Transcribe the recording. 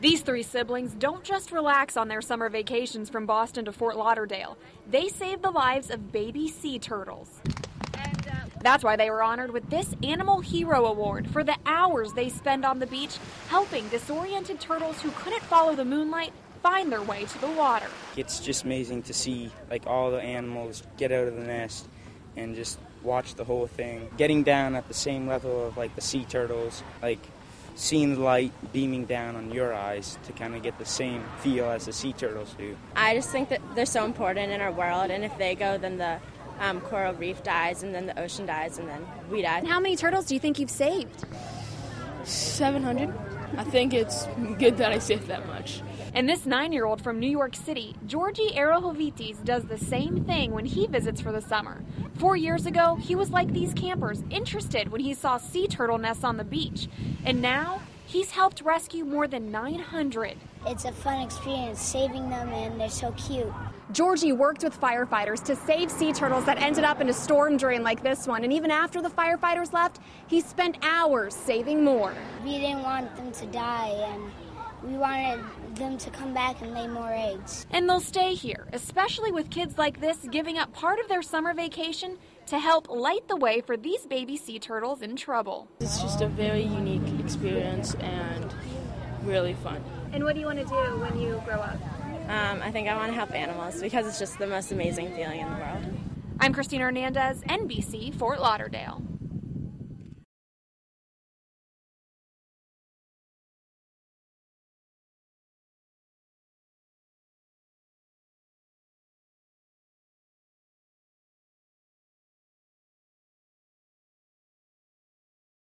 These three siblings don't just relax on their summer vacations from Boston to Fort Lauderdale. They save the lives of baby sea turtles. Uh, that's why they were honored with this Animal Hero Award for the hours they spend on the beach helping disoriented turtles who couldn't follow the moonlight find their way to the water. It's just amazing to see like all the animals get out of the nest and just watch the whole thing. Getting down at the same level of like the sea turtles, like seeing the light beaming down on your eyes to kind of get the same feel as the sea turtles do. I just think that they're so important in our world, and if they go, then the um, coral reef dies, and then the ocean dies, and then we die. How many turtles do you think you've saved? 700. I think it's good that I saved that much. And this nine year old from New York City, Georgi Arohovitis, does the same thing when he visits for the summer. Four years ago, he was like these campers, interested when he saw sea turtle nests on the beach. And now, he's helped rescue more than 900. It's a fun experience saving them, and they're so cute. Georgie worked with firefighters to save sea turtles that ended up in a storm drain like this one. And even after the firefighters left, he spent hours saving more. We didn't want them to die, and we wanted them to come back and lay more eggs. And they'll stay here, especially with kids like this giving up part of their summer vacation to help light the way for these baby sea turtles in trouble. It's just a very unique experience and really fun. And what do you want to do when you grow up? Um, I think I want to help animals because it's just the most amazing feeling in the world. I'm Christina Hernandez, NBC, Fort Lauderdale.